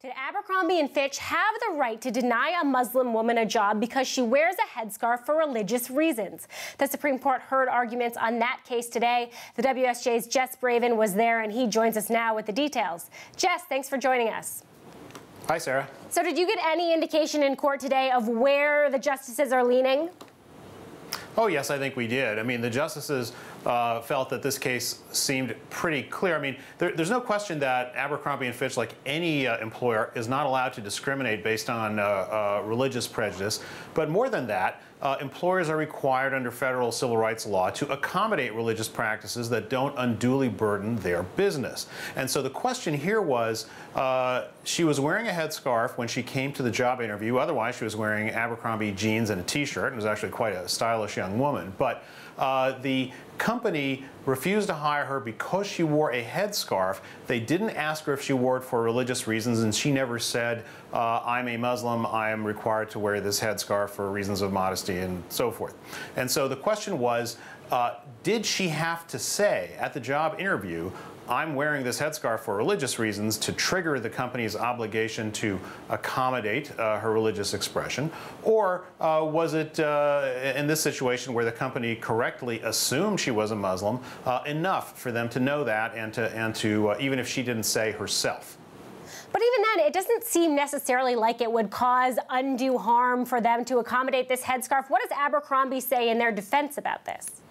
Did Abercrombie and Fitch have the right to deny a Muslim woman a job because she wears a headscarf for religious reasons? The Supreme Court heard arguments on that case today. The WSJ's Jess Bravin was there, and he joins us now with the details. Jess, thanks for joining us. Hi, Sarah. So, did you get any indication in court today of where the justices are leaning? Oh, yes, I think we did. I mean, the justices uh, felt that this case seemed pretty clear. I mean, there, there's no question that Abercrombie and Fitch, like any uh, employer, is not allowed to discriminate based on uh, uh religious prejudice. But more than that, uh, employers are required under federal civil rights law to accommodate religious practices that don't unduly burden their business. And so the question here was uh, she was wearing a headscarf when she came to the job interview. Otherwise, she was wearing Abercrombie jeans and a t shirt and was actually quite a stylish young woman. But the company refused to hire her because she wore a headscarf. They didn't ask her if she wore it for religious reasons, and she never said, uh, I'm a Muslim, I am required to wear this headscarf for reasons of modesty and so forth. And so the question was, uh, did she have to say at the job interview, I'm wearing this headscarf for religious reasons to trigger the company's obligation to accommodate uh, her religious expression? Or uh, was it uh, in this situation where the company correctly assumed she was a Muslim uh, enough for them to know that and to, and to uh, even if she didn't say herself? But even then, it doesn't seem necessarily like it would cause undue harm for them to accommodate this headscarf. What does Abercrombie say in their defense about this?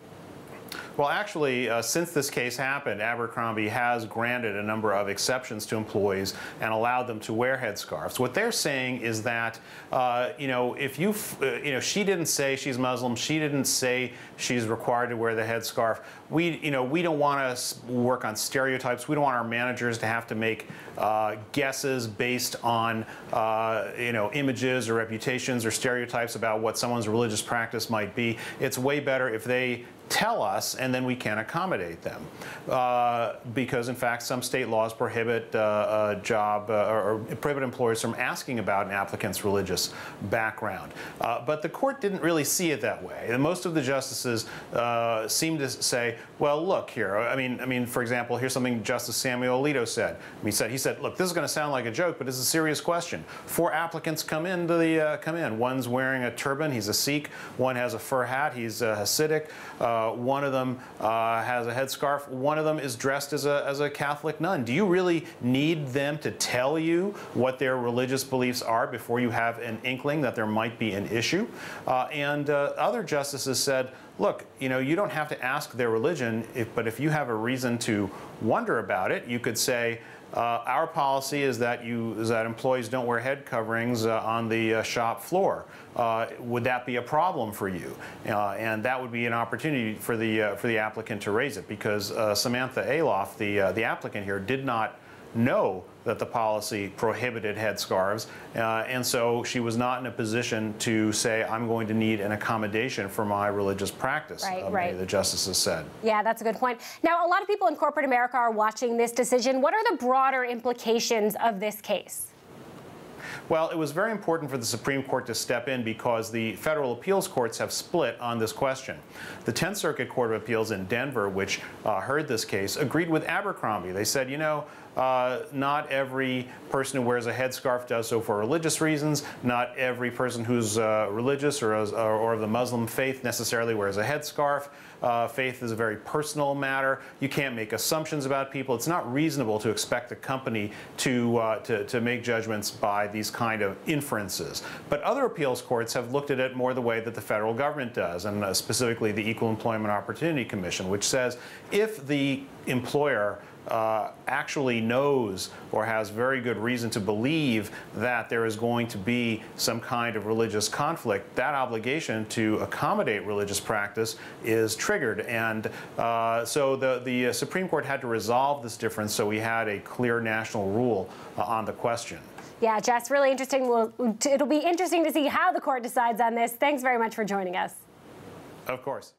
Well, actually, uh, since this case happened, Abercrombie has granted a number of exceptions to employees and allowed them to wear headscarves. What they're saying is that, uh, you know, if you, uh, you know, she didn't say she's Muslim, she didn't say she's required to wear the headscarf. We, you know, we don't want to work on stereotypes. We don't want our managers to have to make uh, guesses based on, uh, you know, images or reputations or stereotypes about what someone's religious practice might be. It's way better if they tell us and then we can accommodate them. Uh, because in fact some state laws prohibit uh, a job uh, or, prohibit employers from asking about an applicant's religious background. Uh, but the court didn't really see it that way. And most of the justices uh, seemed to say, well look here, I mean, I mean for example, here's something Justice Samuel Alito said. He said, he said, look, this is going to sound like a joke, but it's a serious question. Four applicants come in the uh, come in. One's wearing a turban, he's a Sikh. One has a fur hat, he's a Hasidic. Uh, one of them uh, has a headscarf. One of them is dressed as a, as a Catholic nun. Do you really need them to tell you what their religious beliefs are before you have an inkling that there might be an issue? Uh, and uh, other justices said, look, you know, you don't have to ask their religion, if, but if you have a reason to wonder about it, you could say, uh, our policy is that you is that employees don't wear head coverings uh, on the uh, shop floor. Uh, would that be a problem for you? Uh, and that would be an opportunity for the uh, for the applicant to raise it because Samantha Elauf, the the applicant here, did not know that the policy prohibited headscarves, uh, and so she was not in a position to say, I'm going to need an accommodation for my religious practice, right, uh, right. the justices said. Yeah, that's a good point. Now, a lot of people in corporate America are watching this decision. What are the broader implications of this case? Well, it was very important for the Supreme Court to step in because the federal appeals courts have split on this question. The 10th Circuit Court of Appeals in Denver, which uh, heard this case, agreed with Abercrombie. They said, you know, uh, not every person who wears a headscarf does so for religious reasons. Not every person who's uh, religious or, or, of the Muslim faith necessarily wears a headscarf. Uh, faith is a very personal matter. You can't make assumptions about people. It's not reasonable to expect the company to, uh, to, to make judgments by these kind of inferences. But other appeals courts have looked at it more the way that the federal government does, and uh, specifically the Equal Employment Opportunity Commission, which says if the employer uh, actually knows or has very good reason to believe that there is going to be some kind of religious conflict, that obligation to accommodate religious practice is triggered. And uh, so the, the Supreme Court had to resolve this difference so we had a clear national rule uh, on the question. Yeah, Jess, really interesting. We'll, it'll be interesting to see how the court decides on this. Thanks very much for joining us. Of course.